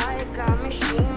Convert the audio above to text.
I got me.